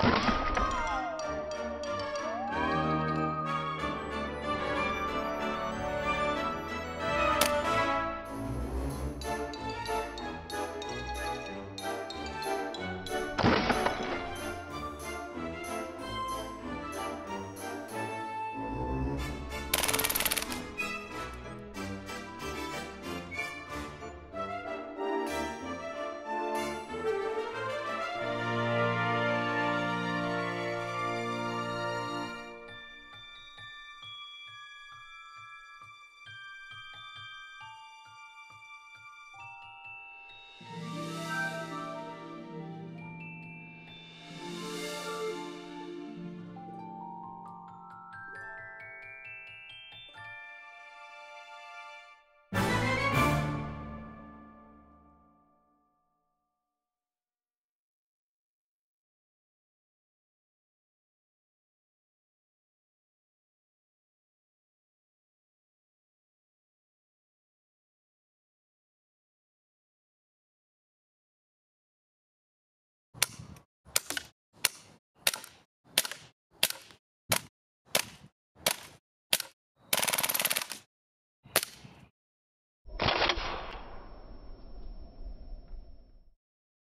you.